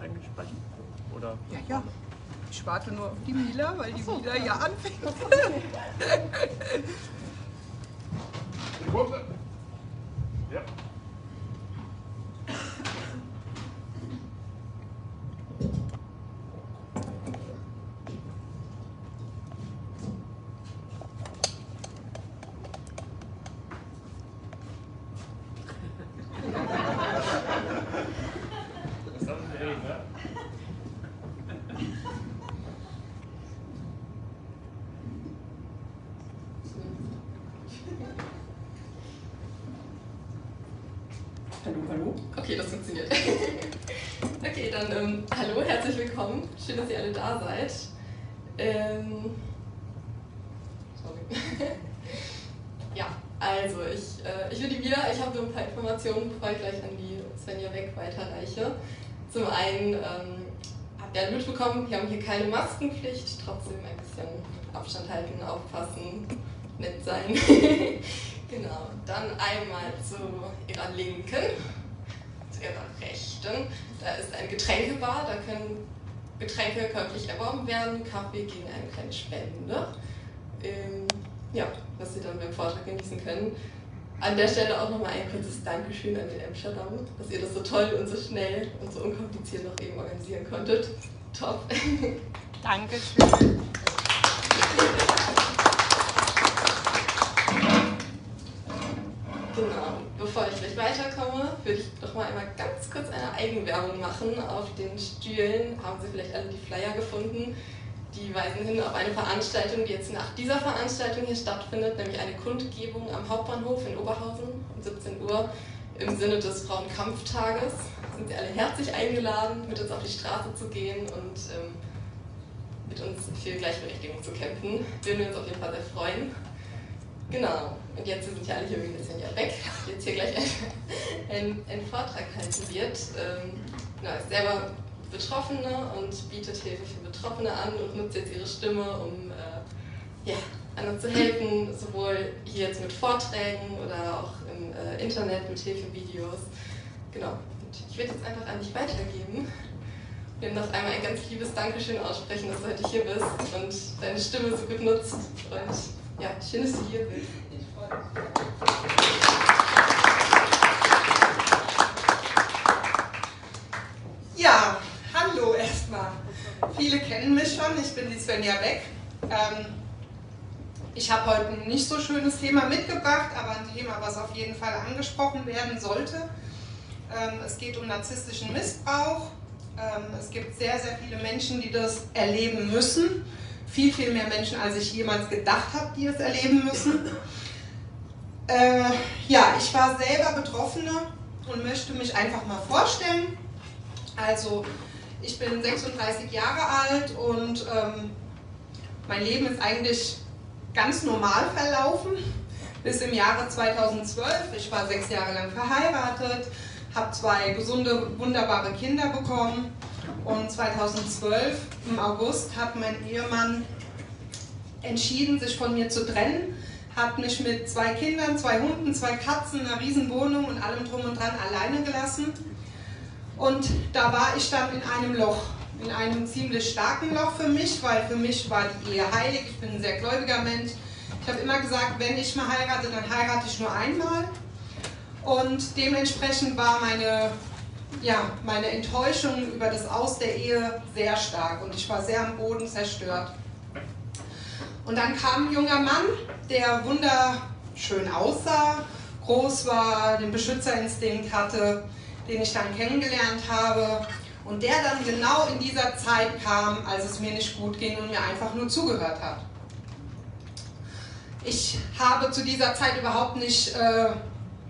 eigentlich sprechen? Oder? Ja, ja. Ich warte nur auf die Mila, weil die so, Mila ja anfängt. Ja. Das haben wir reden, ne? Hallo, hallo. Okay, das funktioniert. okay, dann ähm, hallo, herzlich willkommen. Schön, dass ihr alle da seid. Ähm, sorry. ja, also ich, äh, ich bin die Mila. Ich habe so ein paar Informationen, bevor ich gleich an die Svenja weg weiterreiche. Zum einen ähm, habt ihr alle mitbekommen, wir haben hier keine Maskenpflicht, trotzdem ein bisschen Abstand halten, aufpassen, nett sein. genau, dann einmal zu ihrer Linken, zu ihrer Rechten. Da ist ein Getränkebar, da können Getränke käuflich erworben werden, Kaffee gegen eine kleine Spende. Ähm, ja, was Sie dann beim Vortrag genießen können. An der Stelle auch nochmal ein kurzes Dankeschön an den Amsterdam, dass ihr das so toll und so schnell und so unkompliziert noch eben organisieren konntet. Top. Dankeschön. Genau. Bevor ich gleich weiterkomme, würde ich noch mal einmal ganz kurz eine Eigenwerbung machen. Auf den Stühlen haben Sie vielleicht alle die Flyer gefunden. Die weisen hin auf eine Veranstaltung, die jetzt nach dieser Veranstaltung hier stattfindet, nämlich eine Kundgebung am Hauptbahnhof in Oberhausen um 17 Uhr im Sinne des Frauenkampftages. Sind Sie alle herzlich eingeladen, mit uns auf die Straße zu gehen und ähm, mit uns für Gleichberechtigung zu kämpfen. Würden wir uns auf jeden Fall sehr freuen. Genau, und jetzt sind ja alle hier ein bisschen ja weg, jetzt hier gleich ein, ein, Vortrag halten wird. Ähm, genau, ist selber Betroffene und bietet Hilfe für Betroffene an und nutzt jetzt ihre Stimme, um äh, ja, anderen zu helfen, sowohl hier jetzt mit Vorträgen oder auch äh, Internet mit Hilfevideos. Genau, und ich werde jetzt einfach an dich weitergeben. Wir noch einmal ein ganz liebes Dankeschön aussprechen, dass du heute hier bist und deine Stimme so gut nutzt. Und ja, schön, dass du hier bist. Ich freue mich. Ja, hallo erstmal. Viele kennen mich schon, ich bin die Svenja Beck. Ähm, ich habe heute ein nicht so schönes Thema mitgebracht, aber ein Thema, was auf jeden Fall angesprochen werden sollte. Ähm, es geht um narzisstischen Missbrauch. Ähm, es gibt sehr, sehr viele Menschen, die das erleben müssen. Viel, viel mehr Menschen, als ich jemals gedacht habe, die es erleben müssen. Äh, ja, ich war selber Betroffene und möchte mich einfach mal vorstellen. Also, ich bin 36 Jahre alt und ähm, mein Leben ist eigentlich ganz normal verlaufen bis im Jahre 2012. Ich war sechs Jahre lang verheiratet, habe zwei gesunde, wunderbare Kinder bekommen und 2012 im August hat mein Ehemann entschieden, sich von mir zu trennen, hat mich mit zwei Kindern, zwei Hunden, zwei Katzen, einer riesen Wohnung und allem drum und dran alleine gelassen. Und da war ich dann in einem Loch, in einem ziemlich starken Loch für mich, weil für mich war die Ehe heilig. Ich bin ein sehr gläubiger Mensch. Ich habe immer gesagt, wenn ich mal heirate, dann heirate ich nur einmal. Und dementsprechend war meine, ja, meine Enttäuschung über das Aus der Ehe sehr stark und ich war sehr am Boden zerstört. Und dann kam ein junger Mann, der wunderschön aussah, groß war, den Beschützerinstinkt hatte, den ich dann kennengelernt habe und der dann genau in dieser Zeit kam, als es mir nicht gut ging und mir einfach nur zugehört hat. Ich habe zu dieser Zeit überhaupt nicht, äh,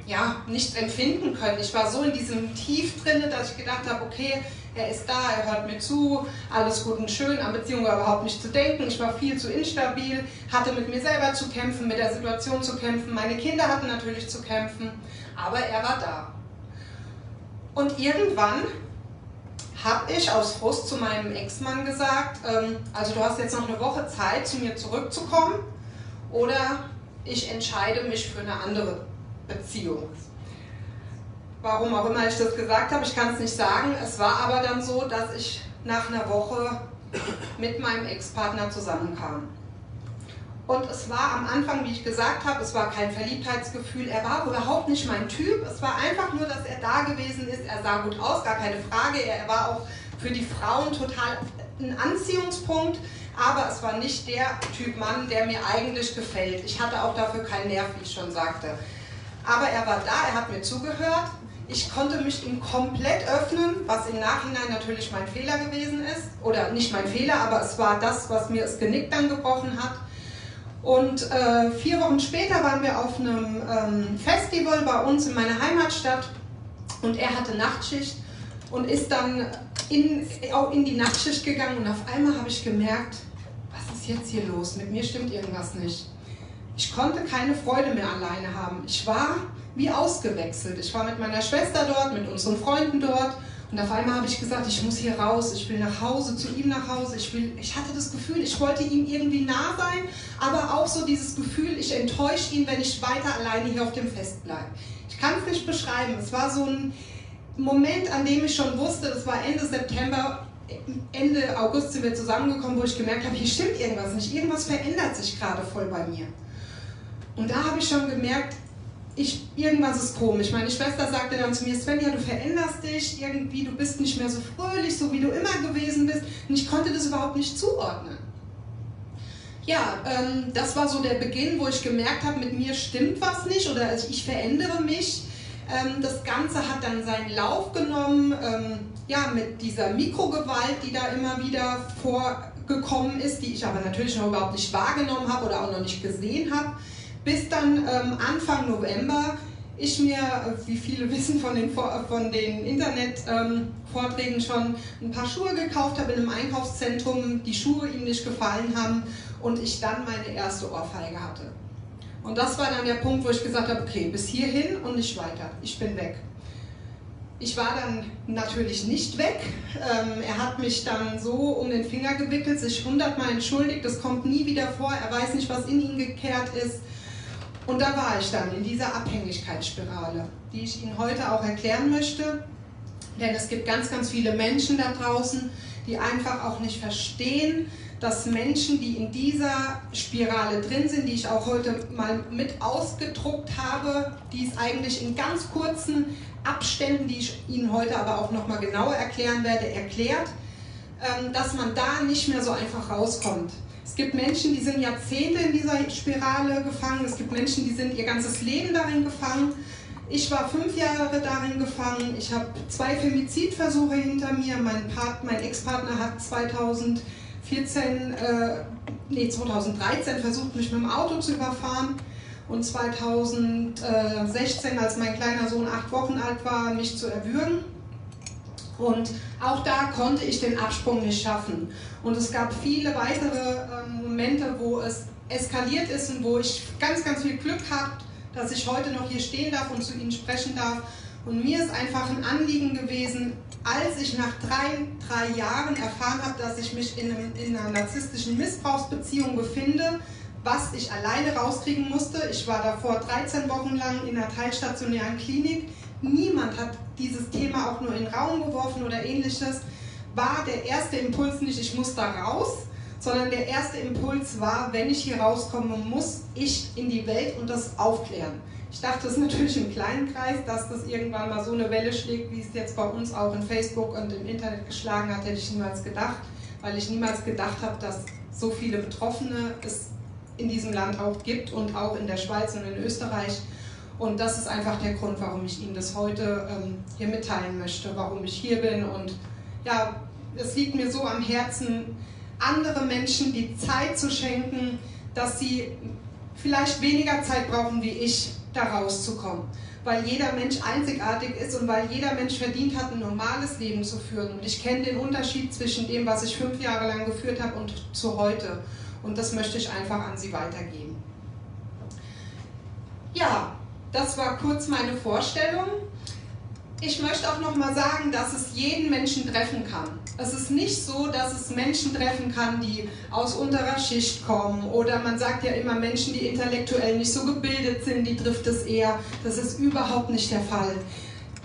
ja, nichts empfinden können. Ich war so in diesem Tief drin, dass ich gedacht habe, okay, er ist da, er hört mir zu, alles gut und schön, an Beziehungen war überhaupt nicht zu denken. Ich war viel zu instabil, hatte mit mir selber zu kämpfen, mit der Situation zu kämpfen. Meine Kinder hatten natürlich zu kämpfen, aber er war da. Und irgendwann habe ich aus Frust zu meinem Ex-Mann gesagt, ähm, also du hast jetzt noch eine Woche Zeit, zu mir zurückzukommen oder ich entscheide mich für eine andere Beziehung. warum auch immer ich das gesagt habe, ich kann es nicht sagen. Es war aber dann so, dass ich nach einer Woche mit meinem Ex-Partner zusammenkam. Und es war am Anfang, wie ich gesagt habe, es war kein Verliebtheitsgefühl. Er war überhaupt nicht mein Typ. Es war einfach nur, dass er da gewesen ist. Er sah gut aus, gar keine Frage. Er war auch für die Frauen total ein Anziehungspunkt. Aber es war nicht der Typ Mann, der mir eigentlich gefällt. Ich hatte auch dafür keinen Nerv, wie ich schon sagte. Aber er war da, er hat mir zugehört. Ich konnte mich ihm komplett öffnen, was im Nachhinein natürlich mein Fehler gewesen ist. Oder nicht mein Fehler, aber es war das, was mir das Genick dann gebrochen hat. Und äh, vier Wochen später waren wir auf einem ähm, Festival bei uns in meiner Heimatstadt und er hatte Nachtschicht und ist dann in, auch in die Nachtschicht gegangen und auf einmal habe ich gemerkt, was ist jetzt hier los? Mit mir stimmt irgendwas nicht. Ich konnte keine Freude mehr alleine haben. Ich war wie ausgewechselt. Ich war mit meiner Schwester dort, mit unseren Freunden dort und auf einmal habe ich gesagt, ich muss hier raus, ich will nach Hause, zu ihm nach Hause. Ich, will, ich hatte das Gefühl, ich wollte ihm irgendwie nah sein, aber auch so dieses Gefühl, ich enttäusche ihn, wenn ich weiter alleine hier auf dem Fest bleibe. Ich kann es nicht beschreiben. Es war so ein Moment, an dem ich schon wusste, das war Ende September, Ende August sind wir zusammengekommen, wo ich gemerkt habe, hier stimmt irgendwas nicht. Irgendwas verändert sich gerade voll bei mir. Und da habe ich schon gemerkt, ich, irgendwas ist komisch. Meine Schwester sagte dann zu mir, Svenja, du veränderst dich irgendwie, du bist nicht mehr so fröhlich, so wie du immer gewesen bist. Und ich konnte das überhaupt nicht zuordnen. Ja, ähm, das war so der Beginn, wo ich gemerkt habe, mit mir stimmt was nicht oder also ich verändere mich. Ähm, das Ganze hat dann seinen Lauf genommen, ähm, ja, mit dieser Mikrogewalt, die da immer wieder vorgekommen ist, die ich aber natürlich noch überhaupt nicht wahrgenommen habe oder auch noch nicht gesehen habe bis dann ähm, Anfang November ich mir, wie viele wissen von den, von den Internetvorträgen ähm, schon, ein paar Schuhe gekauft habe in einem Einkaufszentrum, die Schuhe ihm nicht gefallen haben und ich dann meine erste Ohrfeige hatte. Und das war dann der Punkt, wo ich gesagt habe, okay, bis hierhin und nicht weiter, ich bin weg. Ich war dann natürlich nicht weg. Ähm, er hat mich dann so um den Finger gewickelt, sich hundertmal entschuldigt, das kommt nie wieder vor, er weiß nicht, was in ihn gekehrt ist. Und da war ich dann in dieser Abhängigkeitsspirale, die ich Ihnen heute auch erklären möchte. Denn es gibt ganz, ganz viele Menschen da draußen, die einfach auch nicht verstehen, dass Menschen, die in dieser Spirale drin sind, die ich auch heute mal mit ausgedruckt habe, die es eigentlich in ganz kurzen Abständen, die ich Ihnen heute aber auch nochmal genauer erklären werde, erklärt, ähm, dass man da nicht mehr so einfach rauskommt. Es gibt Menschen, die sind Jahrzehnte in dieser Spirale gefangen. Es gibt Menschen, die sind ihr ganzes Leben darin gefangen. Ich war fünf Jahre darin gefangen. Ich habe zwei Femizidversuche hinter mir. Mein, mein Ex-Partner hat 2014, äh, nee, 2013 versucht, mich mit dem Auto zu überfahren. Und 2016, als mein kleiner Sohn acht Wochen alt war, mich zu erwürgen. Und auch da konnte ich den Absprung nicht schaffen. Und es gab viele weitere ähm, Momente, wo es eskaliert ist und wo ich ganz, ganz viel Glück habe, dass ich heute noch hier stehen darf und zu Ihnen sprechen darf. Und mir ist einfach ein Anliegen gewesen, als ich nach drei, drei Jahren erfahren habe, dass ich mich in, einem, in einer narzisstischen Missbrauchsbeziehung befinde, was ich alleine rauskriegen musste. Ich war davor 13 Wochen lang in einer teilstationären Klinik. Niemand hat dieses Thema auch nur in den Raum geworfen oder ähnliches war der erste Impuls nicht, ich muss da raus, sondern der erste Impuls war, wenn ich hier rauskomme, muss ich in die Welt und das aufklären. Ich dachte es natürlich im kleinen Kreis, dass das irgendwann mal so eine Welle schlägt, wie es jetzt bei uns auch in Facebook und im Internet geschlagen hat, hätte ich niemals gedacht, weil ich niemals gedacht habe, dass so viele Betroffene es in diesem Land auch gibt und auch in der Schweiz und in Österreich. Und das ist einfach der Grund, warum ich Ihnen das heute ähm, hier mitteilen möchte, warum ich hier bin und ja, es liegt mir so am Herzen, andere Menschen die Zeit zu schenken, dass sie vielleicht weniger Zeit brauchen wie ich, da rauszukommen. Weil jeder Mensch einzigartig ist und weil jeder Mensch verdient hat, ein normales Leben zu führen. Und ich kenne den Unterschied zwischen dem, was ich fünf Jahre lang geführt habe und zu heute. Und das möchte ich einfach an Sie weitergeben. Ja, das war kurz meine Vorstellung ich möchte auch noch mal sagen, dass es jeden Menschen treffen kann. Es ist nicht so, dass es Menschen treffen kann, die aus unterer Schicht kommen oder man sagt ja immer Menschen, die intellektuell nicht so gebildet sind, die trifft es eher. Das ist überhaupt nicht der Fall.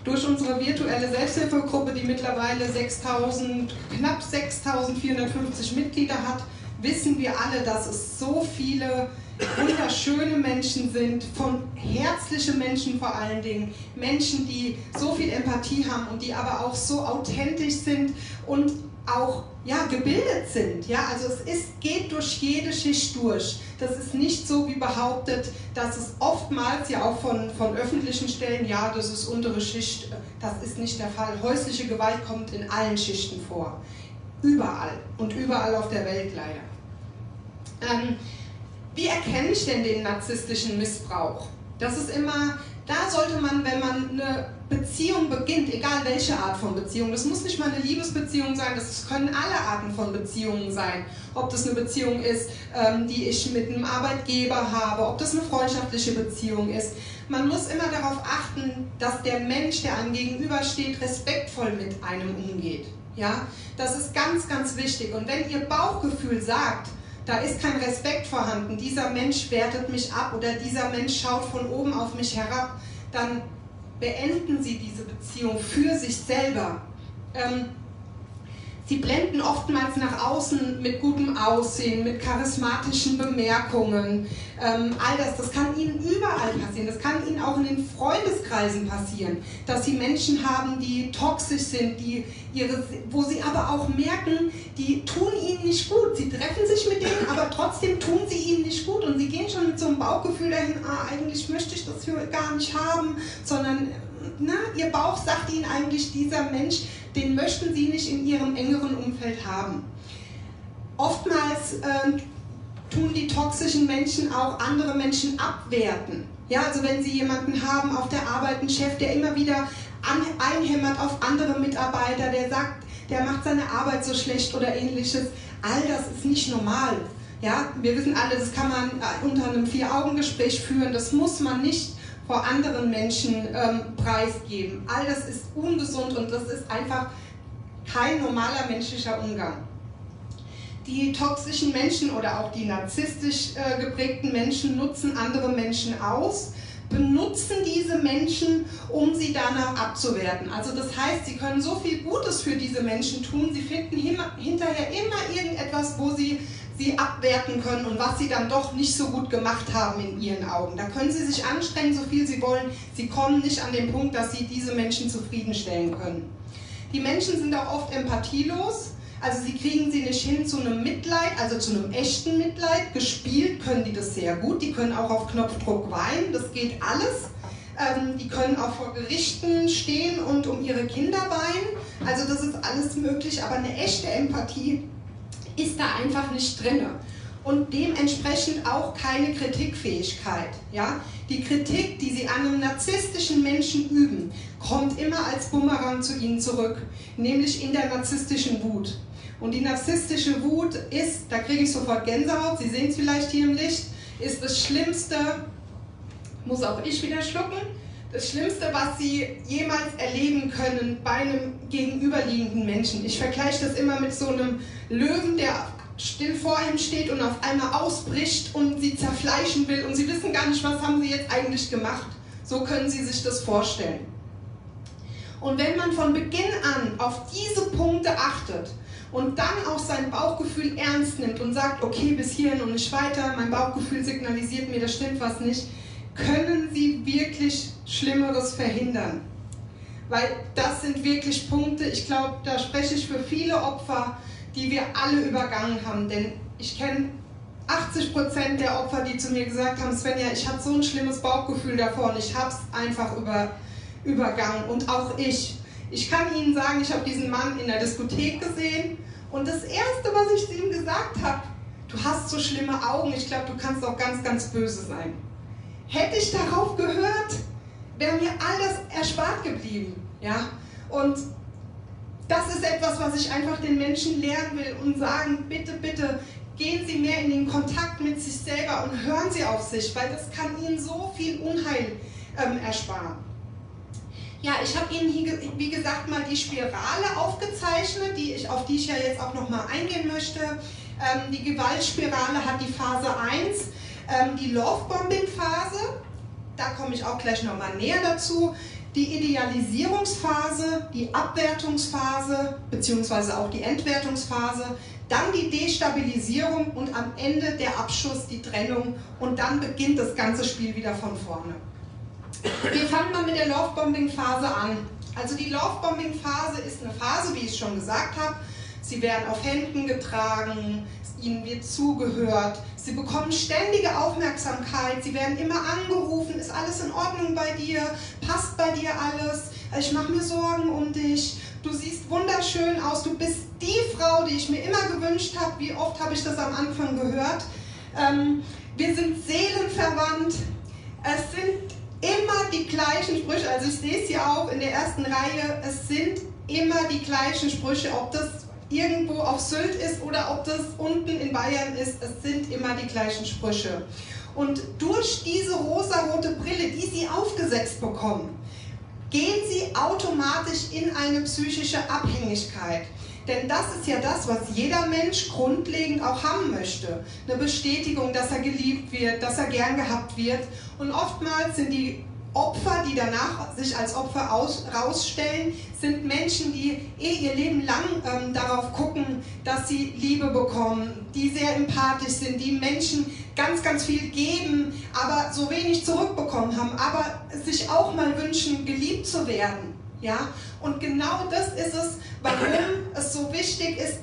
durch unsere virtuelle Selbsthilfegruppe, die mittlerweile 6000, knapp 6450 Mitglieder hat, wissen wir alle, dass es so viele wunderschöne Menschen sind, von herzliche Menschen vor allen Dingen, Menschen, die so viel Empathie haben und die aber auch so authentisch sind und auch ja, gebildet sind. Ja? Also es ist, geht durch jede Schicht durch. Das ist nicht so wie behauptet, dass es oftmals ja auch von, von öffentlichen Stellen, ja, das ist untere Schicht, das ist nicht der Fall. Häusliche Gewalt kommt in allen Schichten vor. Überall und überall auf der Welt leider. Ähm, wie erkenne ich denn den narzisstischen Missbrauch? Das ist immer, da sollte man, wenn man eine Beziehung beginnt, egal welche Art von Beziehung, das muss nicht mal eine Liebesbeziehung sein, das können alle Arten von Beziehungen sein. Ob das eine Beziehung ist, ähm, die ich mit einem Arbeitgeber habe, ob das eine freundschaftliche Beziehung ist. Man muss immer darauf achten, dass der Mensch, der einem gegenübersteht, respektvoll mit einem umgeht. Ja, das ist ganz, ganz wichtig. Und wenn Ihr Bauchgefühl sagt, da ist kein Respekt vorhanden, dieser Mensch wertet mich ab oder dieser Mensch schaut von oben auf mich herab, dann beenden Sie diese Beziehung für sich selber. Ähm, Sie blenden oftmals nach außen mit gutem Aussehen, mit charismatischen Bemerkungen. Ähm, all das, das kann Ihnen überall passieren. Das kann Ihnen auch in den Freundeskreisen passieren, dass Sie Menschen haben, die toxisch sind, die ihre, wo Sie aber auch merken, die tun Ihnen nicht gut. Sie treffen sich mit denen, aber trotzdem tun sie Ihnen nicht gut. Und Sie gehen schon mit so einem Bauchgefühl dahin, ah, eigentlich möchte ich das gar nicht haben, sondern na, Ihr Bauch sagt Ihnen eigentlich, dieser Mensch, den möchten Sie nicht in Ihrem engeren Umfeld haben. Oftmals äh, tun die toxischen Menschen auch andere Menschen abwerten. Ja, also wenn Sie jemanden haben auf der Arbeit, einen Chef, der immer wieder einhämmert auf andere Mitarbeiter, der sagt, der macht seine Arbeit so schlecht oder ähnliches, all das ist nicht normal. Ja, wir wissen alle, das kann man äh, unter einem Vier-Augen-Gespräch führen, das muss man nicht vor anderen Menschen ähm, preisgeben. All das ist ungesund und das ist einfach kein normaler menschlicher Umgang. Die toxischen Menschen oder auch die narzisstisch äh, geprägten Menschen nutzen andere Menschen aus, benutzen diese Menschen, um sie danach abzuwerten. Also das heißt, sie können so viel Gutes für diese Menschen tun, sie finden hinterher immer irgendetwas, wo sie sie abwerten können und was sie dann doch nicht so gut gemacht haben in ihren Augen. Da können sie sich anstrengen, so viel sie wollen. Sie kommen nicht an den Punkt, dass sie diese Menschen zufriedenstellen können. Die Menschen sind auch oft empathielos. Also sie kriegen sie nicht hin zu einem Mitleid, also zu einem echten Mitleid. Gespielt können die das sehr gut. Die können auch auf Knopfdruck weinen, das geht alles. Ähm, die können auch vor Gerichten stehen und um ihre Kinder weinen. Also das ist alles möglich, aber eine echte Empathie ist da einfach nicht drin. Und dementsprechend auch keine Kritikfähigkeit. Ja? Die Kritik, die sie an einem narzisstischen Menschen üben, kommt immer als Bumerang zu ihnen zurück, nämlich in der narzisstischen Wut. Und die narzisstische Wut ist, da kriege ich sofort Gänsehaut, Sie sehen es vielleicht hier im Licht, ist das Schlimmste, muss auch ich wieder schlucken, das Schlimmste, was sie jemals erleben können bei einem gegenüberliegenden Menschen. Ich vergleiche das immer mit so einem Löwen, der still vor ihm steht und auf einmal ausbricht und sie zerfleischen will und sie wissen gar nicht, was haben sie jetzt eigentlich gemacht. So können sie sich das vorstellen. Und wenn man von Beginn an auf diese Punkte achtet und dann auch sein Bauchgefühl ernst nimmt und sagt, okay, bis hierhin und nicht weiter, mein Bauchgefühl signalisiert mir, da stimmt was nicht, können sie wirklich Schlimmeres verhindern. Weil das sind wirklich Punkte, ich glaube, da spreche ich für viele Opfer, die wir alle übergangen haben. Denn ich kenne 80 Prozent der Opfer, die zu mir gesagt haben, Svenja, ich hatte so ein schlimmes Bauchgefühl davor und ich habe es einfach über, übergangen. Und auch ich. Ich kann Ihnen sagen, ich habe diesen Mann in der Diskothek gesehen und das Erste, was ich zu ihm gesagt habe, du hast so schlimme Augen, ich glaube, du kannst auch ganz, ganz böse sein. Hätte ich darauf gehört, wäre mir alles erspart geblieben. Ja? Und das ist etwas, was ich einfach den Menschen lernen will und sagen, bitte, bitte, gehen Sie mehr in den Kontakt mit sich selber und hören Sie auf sich, weil das kann Ihnen so viel Unheil ähm, ersparen. Ja, ich habe Ihnen, hier, wie gesagt, mal die Spirale aufgezeichnet, die ich, auf die ich ja jetzt auch nochmal eingehen möchte. Ähm, die Gewaltspirale hat die Phase 1, ähm, die Lovebombing-Phase da komme ich auch gleich nochmal näher dazu. die Idealisierungsphase, die Abwertungsphase bzw. auch die Entwertungsphase, dann die Destabilisierung und am Ende der Abschuss, die Trennung und dann beginnt das ganze Spiel wieder von vorne. Wir fangen mal mit der Lovebombing-Phase an. Also die Lovebombing-Phase ist eine Phase, wie ich schon gesagt habe, sie werden auf Händen getragen, ihnen wird zugehört, sie bekommen ständige Aufmerksamkeit, sie werden immer angerufen, ist alles in Ordnung bei dir, passt bei dir alles, ich mache mir Sorgen um dich, du siehst wunderschön aus, du bist die Frau, die ich mir immer gewünscht habe, wie oft habe ich das am Anfang gehört. Ähm, wir sind seelenverwandt, es sind immer die gleichen Sprüche, also ich sehe es hier auch in der ersten Reihe, es sind immer die gleichen Sprüche, ob das irgendwo auf Sylt ist oder ob das unten in Bayern ist, es sind immer die gleichen Sprüche. Und durch diese rosarote Brille, die Sie aufgesetzt bekommen, gehen Sie automatisch in eine psychische Abhängigkeit. Denn das ist ja das, was jeder Mensch grundlegend auch haben möchte. Eine Bestätigung, dass er geliebt wird, dass er gern gehabt wird. Und oftmals sind die Opfer, die danach sich als Opfer aus, rausstellen, sind Menschen, die eh ihr Leben lang ähm, darauf gucken, dass sie Liebe bekommen, die sehr empathisch sind, die Menschen ganz, ganz viel geben, aber so wenig zurückbekommen haben, aber sich auch mal wünschen, geliebt zu werden. Ja? Und genau das ist es, warum es so wichtig ist,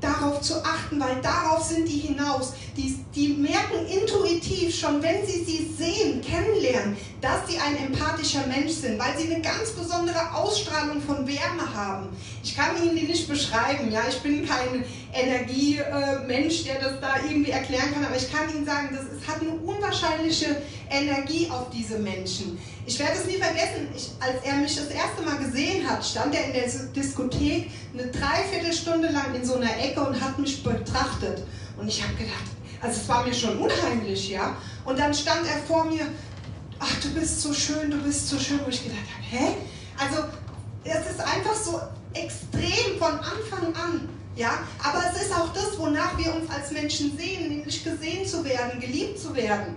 darauf zu achten, weil darauf sind die hinaus. Die, die merken intuitiv schon, wenn sie sie sehen, kennenlernen, dass sie ein empathischer Mensch sind, weil sie eine ganz besondere Ausstrahlung von Wärme haben. Ich kann Ihnen die nicht beschreiben, ja, ich bin kein Energiemensch, der das da irgendwie erklären kann, aber ich kann Ihnen sagen, das ist, hat eine unwahrscheinliche Energie auf diese Menschen. Ich werde es nie vergessen, ich, als er mich das erste Mal gesehen hat, stand er in der Diskothek eine Dreiviertelstunde lang in so einer Ecke und hat mich betrachtet. Und ich habe gedacht, also es war mir schon unheimlich, ja. Und dann stand er vor mir, ach, du bist so schön, du bist so schön, wo ich gedacht habe, hä? Also es ist einfach so extrem von Anfang an. Ja, aber es ist auch das, wonach wir uns als Menschen sehen, nämlich gesehen zu werden, geliebt zu werden.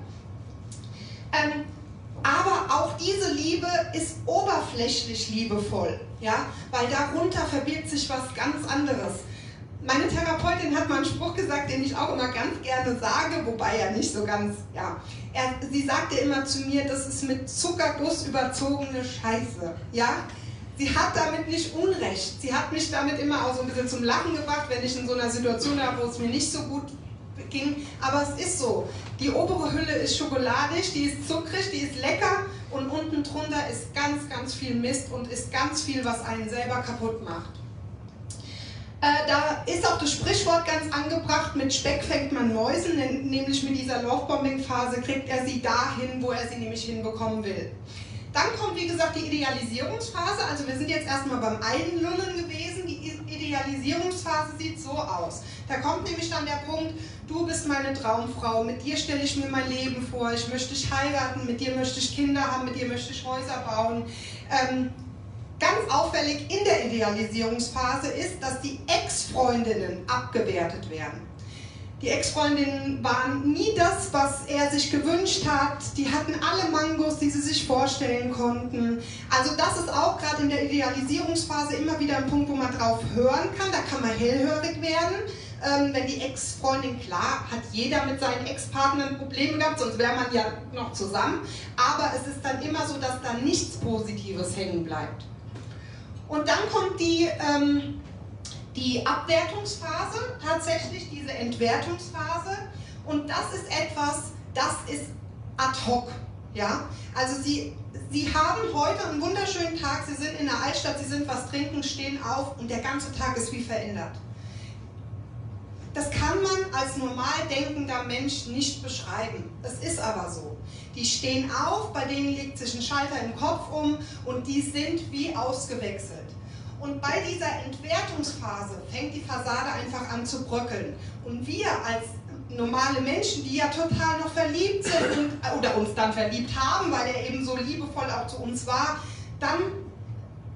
Ähm, aber auch diese Liebe ist oberflächlich liebevoll, ja, weil darunter verbirgt sich was ganz anderes. Meine Therapeutin hat mal einen Spruch gesagt, den ich auch immer ganz gerne sage, wobei er nicht so ganz, ja. Er, sie sagte immer zu mir, das ist mit Zuckerguss überzogene Scheiße, ja. Sie hat damit nicht Unrecht. Sie hat mich damit immer auch so ein bisschen zum Lachen gebracht, wenn ich in so einer Situation war, wo es mir nicht so gut ging. Aber es ist so. Die obere Hülle ist schokoladig, die ist zuckrig, die ist lecker und unten drunter ist ganz, ganz viel Mist und ist ganz viel, was einen selber kaputt macht. Äh, da ist auch das Sprichwort ganz angebracht, mit Speck fängt man Mäusen, nämlich mit dieser Lovebombing-Phase kriegt er sie dahin, wo er sie nämlich hinbekommen will. Dann kommt, wie gesagt, die Idealisierungsphase. Also wir sind jetzt erstmal beim Einlullen gewesen. Die Idealisierungsphase sieht so aus. Da kommt nämlich dann der Punkt, du bist meine Traumfrau, mit dir stelle ich mir mein Leben vor, ich möchte dich heiraten, mit dir möchte ich Kinder haben, mit dir möchte ich Häuser bauen. Ähm, ganz auffällig in der Idealisierungsphase ist, dass die Ex-Freundinnen abgewertet werden. Die Ex-Freundinnen waren nie das, was er sich gewünscht hat. Die hatten alle Mangos, die sie sich vorstellen konnten. Also das ist auch gerade in der Idealisierungsphase immer wieder ein Punkt, wo man drauf hören kann. Da kann man hellhörig werden. Ähm, wenn die Ex-Freundin, klar, hat jeder mit seinen Ex-Partnern Probleme gehabt, sonst wäre man ja noch zusammen. Aber es ist dann immer so, dass da nichts Positives hängen bleibt. Und dann kommt die... Ähm, die Abwertungsphase, tatsächlich diese Entwertungsphase. Und das ist etwas, das ist ad hoc. Ja? Also Sie, Sie haben heute einen wunderschönen Tag, Sie sind in der Altstadt, Sie sind was trinken, stehen auf und der ganze Tag ist wie verändert. Das kann man als normal denkender Mensch nicht beschreiben. Es ist aber so. Die stehen auf, bei denen legt sich ein Schalter im Kopf um und die sind wie ausgewechselt. Und bei dieser Entwertungsphase fängt die Fassade einfach an zu bröckeln. Und wir als normale Menschen, die ja total noch verliebt sind und, äh, oder uns dann verliebt haben, weil er eben so liebevoll auch zu uns war, dann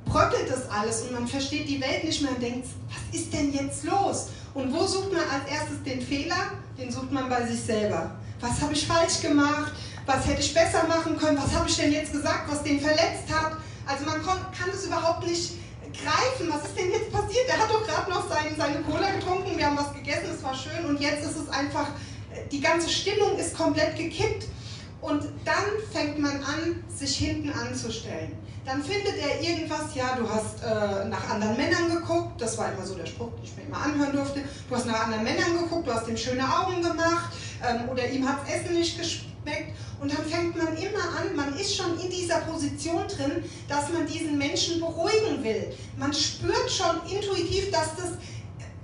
bröckelt das alles und man versteht die Welt nicht mehr und denkt, was ist denn jetzt los? Und wo sucht man als erstes den Fehler? Den sucht man bei sich selber. Was habe ich falsch gemacht? Was hätte ich besser machen können? Was habe ich denn jetzt gesagt, was den verletzt hat? Also man kann das überhaupt nicht greifen. Was ist denn jetzt passiert? Er hat doch gerade noch sein, seine Cola getrunken, wir haben was gegessen, es war schön und jetzt ist es einfach, die ganze Stimmung ist komplett gekippt. Und dann fängt man an, sich hinten anzustellen. Dann findet er irgendwas, ja, du hast äh, nach anderen Männern geguckt, das war immer so der Spruch, den ich mir immer anhören durfte. Du hast nach anderen Männern geguckt, du hast ihm schöne Augen gemacht ähm, oder ihm hat Essen nicht geschmeckt. Und dann fängt man immer an, man ist schon in dieser Position drin, dass man diesen Menschen beruhigen will. Man spürt schon intuitiv, dass das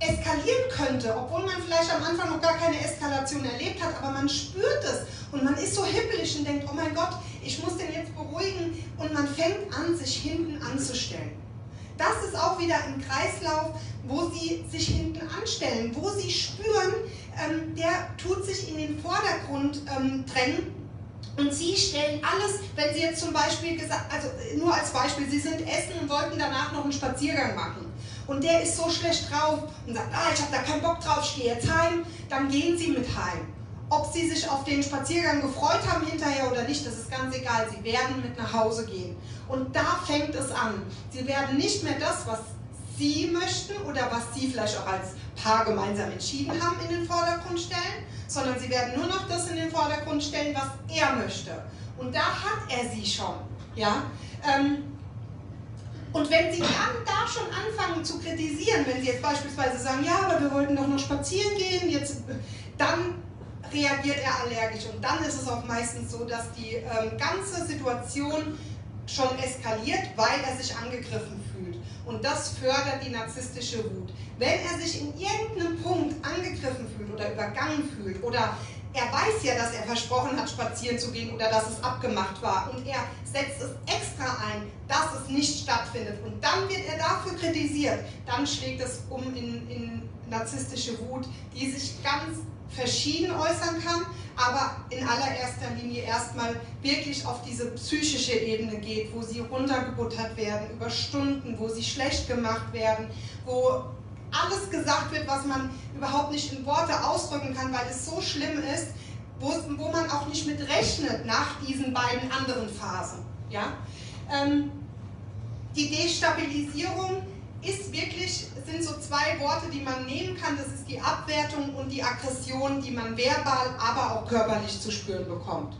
eskalieren könnte, obwohl man vielleicht am Anfang noch gar keine Eskalation erlebt hat, aber man spürt es und man ist so hippelig und denkt, oh mein Gott, ich muss den jetzt beruhigen und man fängt an, sich hinten anzustellen. Das ist auch wieder ein Kreislauf, wo sie sich hinten anstellen, wo sie spüren, ähm, der tut sich in den Vordergrund ähm, drängen und sie stellen alles, wenn sie jetzt zum Beispiel gesagt, also nur als Beispiel, sie sind essen und wollten danach noch einen Spaziergang machen. Und der ist so schlecht drauf und sagt, ah, ich habe da keinen Bock drauf, ich gehe jetzt heim, dann gehen sie mit heim. Ob sie sich auf den Spaziergang gefreut haben hinterher oder nicht, das ist ganz egal. Sie werden mit nach Hause gehen. Und da fängt es an. Sie werden nicht mehr das, was sie möchten oder was sie vielleicht auch als Paar gemeinsam entschieden haben, in den Vordergrund stellen, sondern sie werden nur noch das in den Vordergrund stellen, was er möchte. Und da hat er sie schon. Ja? Ähm, und wenn Sie dann da schon anfangen zu kritisieren, wenn Sie jetzt beispielsweise sagen, ja, aber wir wollten doch noch spazieren gehen, jetzt, dann reagiert er allergisch. Und dann ist es auch meistens so, dass die ähm, ganze Situation schon eskaliert, weil er sich angegriffen fühlt. Und das fördert die narzisstische Wut. Wenn er sich in irgendeinem Punkt angegriffen fühlt oder übergangen fühlt oder er weiß ja, dass er versprochen hat, spazieren zu gehen oder dass es abgemacht war. Und er setzt es extra ein, dass es nicht stattfindet. Und dann wird er dafür kritisiert. Dann schlägt es um in, in narzisstische Wut, die sich ganz verschieden äußern kann, aber in allererster Linie erstmal wirklich auf diese psychische Ebene geht, wo sie runtergebuttert werden über Stunden, wo sie schlecht gemacht werden, wo alles gesagt wird, was man überhaupt nicht in Worte ausdrücken kann, weil es so schlimm ist, wo, wo man auch nicht mit rechnet nach diesen beiden anderen Phasen. Ja? Ähm, die Destabilisierung ist wirklich, sind so zwei Worte, die man nehmen kann. Das ist die Abwertung und die Aggression, die man verbal, aber auch körperlich zu spüren bekommt.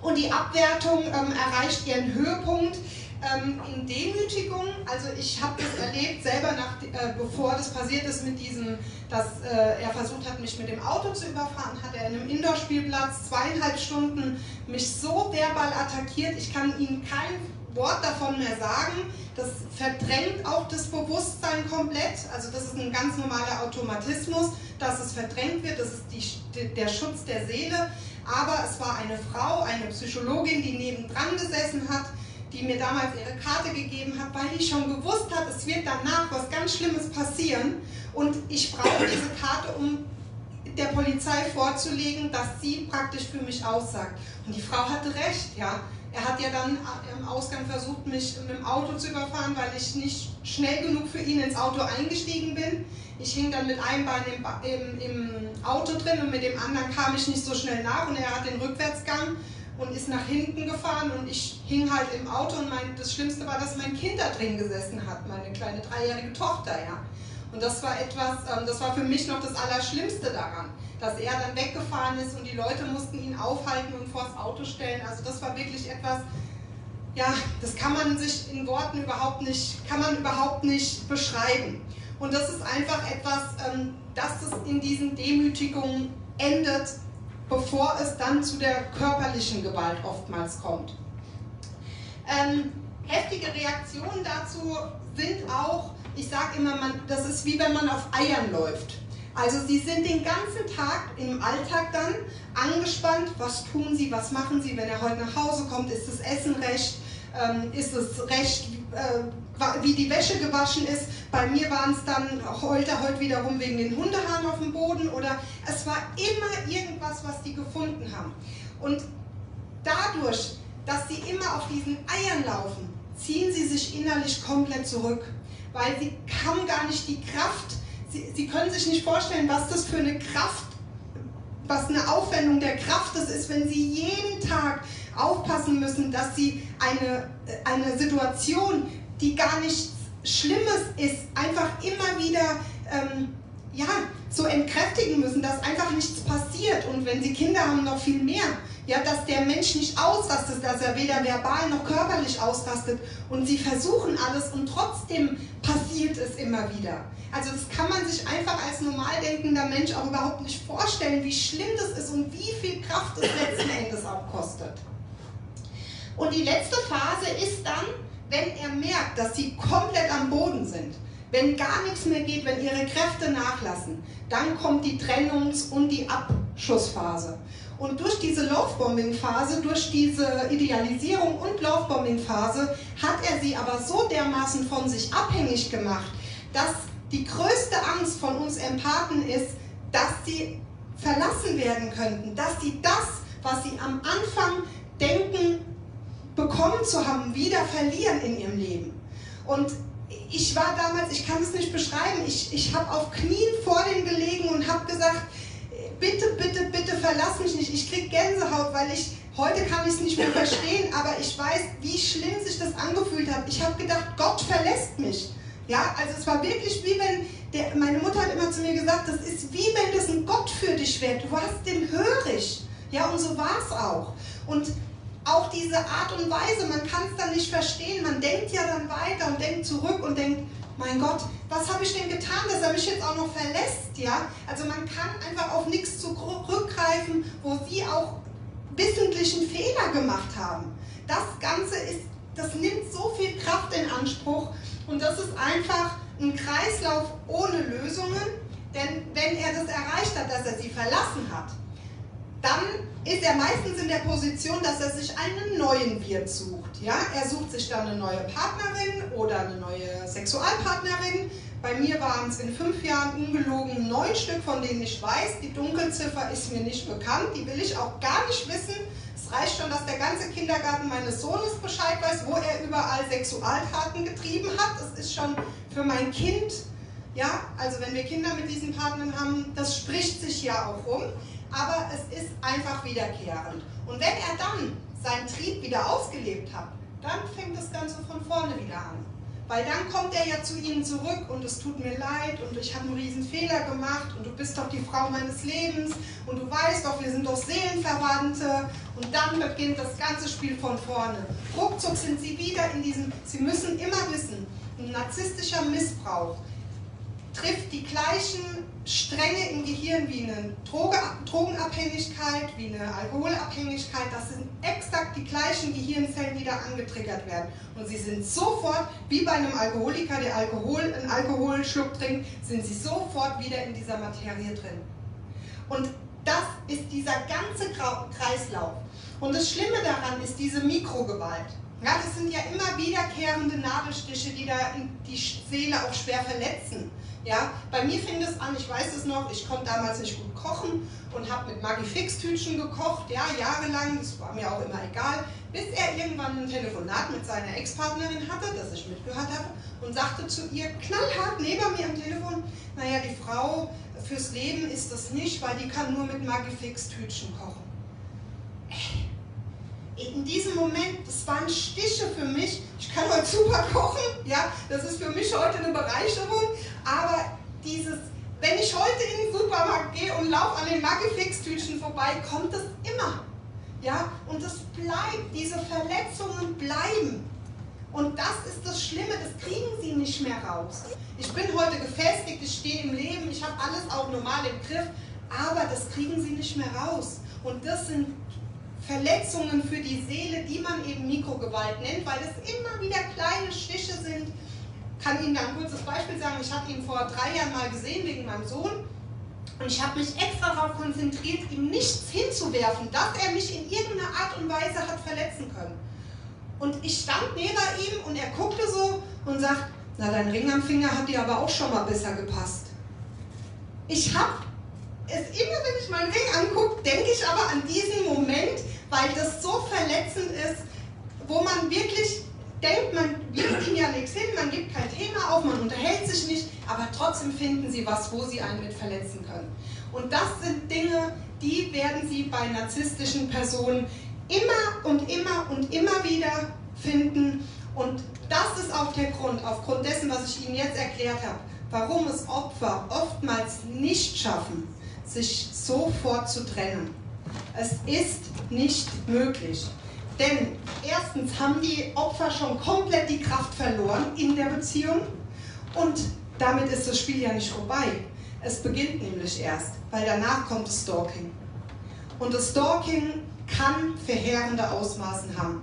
Und die Abwertung ähm, erreicht ihren Höhepunkt, ähm, in Demütigung, also ich habe das erlebt, selber nach, äh, bevor das passiert ist mit diesem, dass äh, er versucht hat, mich mit dem Auto zu überfahren, hat er in einem Indoor-Spielplatz zweieinhalb Stunden mich so verbal attackiert, ich kann Ihnen kein Wort davon mehr sagen. Das verdrängt auch das Bewusstsein komplett. Also das ist ein ganz normaler Automatismus, dass es verdrängt wird. Das ist die, der Schutz der Seele. Aber es war eine Frau, eine Psychologin, die nebendran gesessen hat, die mir damals ihre Karte gegeben hat, weil die schon gewusst hat, es wird danach was ganz Schlimmes passieren und ich brauche diese Karte, um der Polizei vorzulegen, dass sie praktisch für mich aussagt. Und die Frau hatte recht, ja. Er hat ja dann im Ausgang versucht, mich mit dem Auto zu überfahren, weil ich nicht schnell genug für ihn ins Auto eingestiegen bin. Ich hing dann mit einem Bein im, im, im Auto drin und mit dem anderen kam ich nicht so schnell nach und er hat den Rückwärtsgang und ist nach hinten gefahren und ich hing halt im Auto und mein, das Schlimmste war, dass mein Kind da drin gesessen hat, meine kleine dreijährige Tochter, ja. Und das war etwas, ähm, das war für mich noch das Allerschlimmste daran, dass er dann weggefahren ist und die Leute mussten ihn aufhalten und vors Auto stellen. Also das war wirklich etwas, ja, das kann man sich in Worten überhaupt nicht, kann man überhaupt nicht beschreiben. Und das ist einfach etwas, ähm, dass es in diesen Demütigungen endet, bevor es dann zu der körperlichen Gewalt oftmals kommt. Ähm, heftige Reaktionen dazu sind auch, ich sage immer, man, das ist wie wenn man auf Eiern läuft. Also sie sind den ganzen Tag im Alltag dann angespannt, was tun sie, was machen sie, wenn er heute nach Hause kommt, ist das Essen recht, ähm, ist es recht, äh, wie die Wäsche gewaschen ist. Bei mir waren es dann heute, heute wiederum wegen den Hundehaaren auf dem Boden oder es war immer irgendwas, was die gefunden haben. Und dadurch, dass sie immer auf diesen Eiern laufen, ziehen sie sich innerlich komplett zurück, weil sie haben gar nicht die Kraft, sie, sie können sich nicht vorstellen, was das für eine Kraft was eine Aufwendung der Kraft es ist, wenn sie jeden Tag aufpassen müssen, dass sie eine, eine Situation, die gar nichts Schlimmes ist, einfach immer wieder ähm, ja, so entkräftigen müssen, dass einfach nichts passiert. Und wenn sie Kinder haben, noch viel mehr. Ja, dass der Mensch nicht ausrastet, dass er weder verbal noch körperlich ausrastet. Und sie versuchen alles und trotzdem passiert es immer wieder. Also das kann man sich einfach als normal denkender Mensch auch überhaupt nicht vorstellen, wie schlimm das ist und wie viel Kraft es letzten Endes auch kostet. Und die letzte Phase ist dann, wenn er merkt, dass sie komplett am Boden sind, wenn gar nichts mehr geht, wenn ihre Kräfte nachlassen, dann kommt die Trennungs- und die Abschussphase. Und durch diese Lovebombing-Phase, durch diese Idealisierung und Lovebombing-Phase hat er sie aber so dermaßen von sich abhängig gemacht, dass die größte Angst von uns Empathen ist, dass sie verlassen werden könnten, dass sie das, was sie am Anfang denken, bekommen zu haben, wieder verlieren in ihrem Leben. Und ich war damals, ich kann es nicht beschreiben, ich, ich habe auf Knien vor denen gelegen und habe gesagt, bitte, bitte, bitte verlass mich nicht. Ich kriege Gänsehaut, weil ich, heute kann ich es nicht mehr verstehen, aber ich weiß, wie schlimm sich das angefühlt hat. Ich habe gedacht, Gott verlässt mich. Ja, also es war wirklich wie wenn, der, meine Mutter hat immer zu mir gesagt, das ist wie wenn das ein Gott für dich wäre. Du hast den hörig. Ja, und so war es auch. Und auch diese Art und Weise, man kann es dann nicht verstehen. Man denkt ja dann weiter und denkt zurück und denkt, mein Gott, was habe ich denn getan, dass er mich jetzt auch noch verlässt? Ja? Also man kann einfach auf nichts zurückgreifen, wo sie auch wissentlichen Fehler gemacht haben. Das Ganze ist, das nimmt so viel Kraft in Anspruch und das ist einfach ein Kreislauf ohne Lösungen, denn wenn er das erreicht hat, dass er sie verlassen hat, dann ist er meistens in der Position, dass er sich einen neuen Wirt sucht. Ja? Er sucht sich dann eine neue Partnerin oder eine neue Sexualpartnerin. Bei mir waren es in fünf Jahren ungelogen neun Stück, von denen ich weiß. Die Dunkelziffer ist mir nicht bekannt, die will ich auch gar nicht wissen. Es reicht schon, dass der ganze Kindergarten meines Sohnes Bescheid weiß, wo er überall Sexualtaten getrieben hat. Das ist schon für mein Kind, ja, also wenn wir Kinder mit diesen Partnern haben, das spricht sich ja auch rum aber es ist einfach wiederkehrend. Und wenn er dann seinen Trieb wieder ausgelebt hat, dann fängt das Ganze von vorne wieder an. Weil dann kommt er ja zu ihnen zurück und es tut mir leid und ich habe einen riesen Fehler gemacht und du bist doch die Frau meines Lebens und du weißt doch, wir sind doch Seelenverwandte und dann beginnt das ganze Spiel von vorne. Ruckzuck sind sie wieder in diesem, sie müssen immer wissen, ein narzisstischer Missbrauch trifft die gleichen Stränge im Gehirn wie eine Drogenabhängigkeit, wie eine Alkoholabhängigkeit. Das sind exakt die gleichen Gehirnzellen, die da angetriggert werden. Und sie sind sofort, wie bei einem Alkoholiker, der Alkohol, einen Alkoholschluck trinkt, sind sie sofort wieder in dieser Materie drin. Und das ist dieser ganze Kreislauf. Und das Schlimme daran ist diese Mikrogewalt. Ja, das sind ja immer wiederkehrende Nadelstiche, die da die Seele auch schwer verletzen. Ja, bei mir fing das an, ich weiß es noch, ich konnte damals nicht gut kochen und habe mit Maggi Fix-Tütchen gekocht, ja, jahrelang, das war mir auch immer egal, bis er irgendwann ein Telefonat mit seiner Ex-Partnerin hatte, das ich mitgehört habe, und sagte zu ihr, knallhart neben mir am Telefon, naja, die Frau fürs Leben ist das nicht, weil die kann nur mit Maggi Fix-Tütchen kochen. In diesem Moment, das waren Stiche für mich. Ich kann heute super kochen, ja, das ist für mich heute eine Bereicherung, aber dieses, wenn ich heute in den Supermarkt gehe und laufe an den Magifix-Tütchen vorbei, kommt es immer. Ja, und es bleibt, diese Verletzungen bleiben. Und das ist das Schlimme, das kriegen sie nicht mehr raus. Ich bin heute gefestigt, ich stehe im Leben, ich habe alles auch normal im Griff, aber das kriegen sie nicht mehr raus. Und das sind Verletzungen für die Seele, die man eben Mikrogewalt nennt, weil es immer wieder kleine Stiche sind, kann Ihnen da ein kurzes Beispiel sagen. Ich habe ihn vor drei Jahren mal gesehen wegen meinem Sohn. Und ich habe mich extra darauf konzentriert, ihm nichts hinzuwerfen, dass er mich in irgendeiner Art und Weise hat verletzen können. Und ich stand neben ihm und er guckte so und sagt, na dein Ring am Finger hat dir aber auch schon mal besser gepasst. Ich habe es immer, wenn ich meinen Ring angucke, denke ich aber an diesen Moment, weil das so verletzend ist, wo man wirklich denkt, man gibt ihnen ja nichts hin, man gibt kein Thema auf, man unterhält sich nicht, aber trotzdem finden sie was, wo sie einen mit verletzen können. Und das sind Dinge, die werden Sie bei narzisstischen Personen immer und immer und immer wieder finden. Und das ist auch der Grund, aufgrund dessen, was ich Ihnen jetzt erklärt habe, warum es Opfer oftmals nicht schaffen, sich sofort zu trennen. Es ist nicht möglich. Denn erstens haben die Opfer schon komplett die Kraft verloren in der Beziehung und damit ist das Spiel ja nicht vorbei. Es beginnt nämlich erst, weil danach kommt das Stalking. Und das Stalking kann verheerende Ausmaßen haben.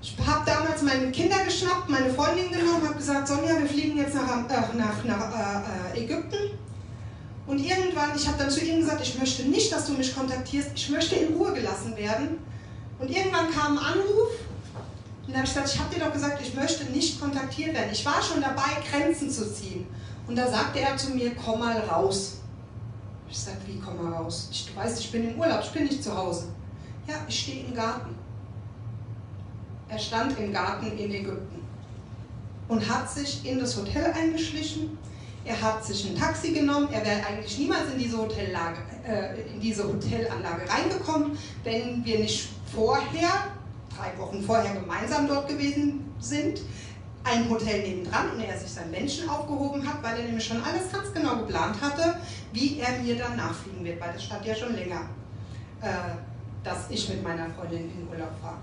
Ich habe damals meine Kinder geschnappt, meine Freundin genommen, habe gesagt, Sonja, wir fliegen jetzt nach, äh, nach, nach äh, Ägypten. Und irgendwann, ich habe dann zu ihnen gesagt, ich möchte nicht, dass du mich kontaktierst, ich möchte in Ruhe gelassen werden. Und irgendwann kam ein Anruf und dann habe ich gesagt, ich habe dir doch gesagt, ich möchte nicht kontaktiert werden. Ich war schon dabei, Grenzen zu ziehen. Und da sagte er zu mir, komm mal raus. Ich sagte, wie komm mal raus? Ich, du weißt, ich bin im Urlaub, ich bin nicht zu Hause. Ja, ich stehe im Garten. Er stand im Garten in Ägypten und hat sich in das Hotel eingeschlichen. Er hat sich ein Taxi genommen. Er wäre eigentlich niemals in diese, Hotellage, äh, in diese Hotelanlage reingekommen, wenn wir nicht vorher, drei Wochen vorher gemeinsam dort gewesen sind, ein Hotel nebendran und er sich seinen Menschen aufgehoben hat, weil er nämlich schon alles ganz genau geplant hatte, wie er mir dann nachfliegen wird, weil das stand ja schon länger, äh, dass ich mit meiner Freundin in Urlaub war.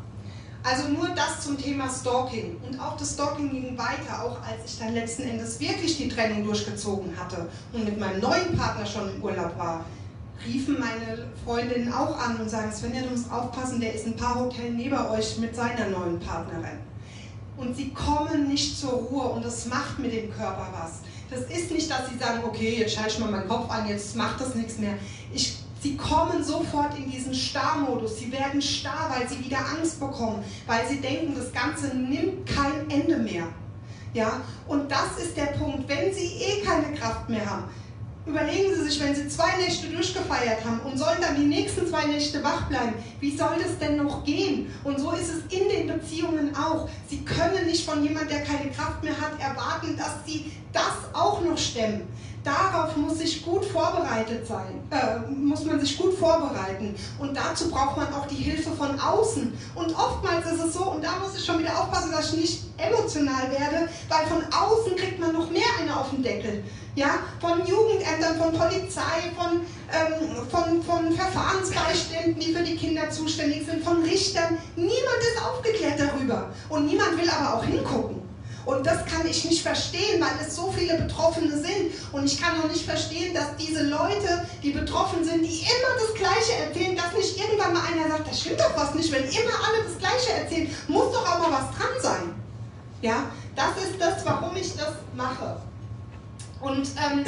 Also nur das zum Thema Stalking. Und auch das Stalking ging weiter, auch als ich dann letzten Endes wirklich die Trennung durchgezogen hatte und mit meinem neuen Partner schon im Urlaub war, riefen meine Freundinnen auch an und sagen, Svenja, du musst aufpassen, der ist ein paar Hotel neben euch mit seiner neuen Partnerin. Und sie kommen nicht zur Ruhe und das macht mit dem Körper was. Das ist nicht, dass sie sagen, okay, jetzt schalte ich mal meinen Kopf an, jetzt macht das nichts mehr. Ich Sie kommen sofort in diesen Starrmodus. Sie werden starr, weil sie wieder Angst bekommen, weil sie denken, das Ganze nimmt kein Ende mehr. Ja, und das ist der Punkt. Wenn Sie eh keine Kraft mehr haben, überlegen Sie sich, wenn Sie zwei Nächte durchgefeiert haben und sollen dann die nächsten zwei Nächte wach bleiben, wie soll das denn noch gehen? Und so ist es in den Beziehungen auch. Sie können nicht von jemandem, der keine Kraft mehr hat, erwarten, dass Sie das auch noch stemmen. Darauf muss sich gut vorbereitet sein, äh, muss man sich gut vorbereiten. Und dazu braucht man auch die Hilfe von außen. Und oftmals ist es so, und da muss ich schon wieder aufpassen, dass ich nicht emotional werde, weil von außen kriegt man noch mehr eine auf den Deckel. Ja, von Jugendämtern, von Polizei, von, ähm, von, von Verfahrensbeiständen, die für die Kinder zuständig sind, von Richtern. Niemand ist aufgeklärt darüber. Und niemand will aber auch hingucken. Und das kann ich nicht verstehen, weil es so viele Betroffene sind. Und ich kann auch nicht verstehen, dass diese Leute, die betroffen sind, die immer das Gleiche erzählen, dass nicht irgendwann mal einer sagt, das stimmt doch was nicht, wenn immer alle das Gleiche erzählen, muss doch auch mal was dran sein. Ja, das ist das, warum ich das mache. Und ähm,